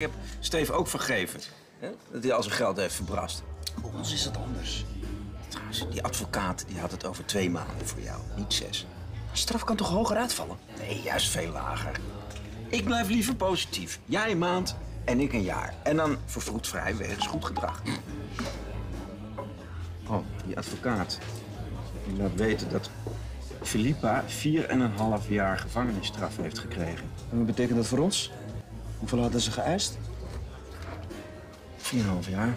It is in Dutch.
Ik heb Steve ook vergeven. Hè? Dat hij al zijn geld heeft verbrast. Bij ons is dat anders. Trouwens, die advocaat die had het over twee maanden voor jou, niet zes. Straf kan toch hoger uitvallen? Nee, juist veel lager. Ik blijf liever positief. Jij een maand en ik een jaar. En dan vervroegd vrij wegens goed gedrag. Oh, die advocaat. Die laat weten dat Filippa vier en een half jaar gevangenisstraf heeft gekregen. En wat betekent dat voor ons? Hoeveel hadden ze geëist? Vier en een half jaar.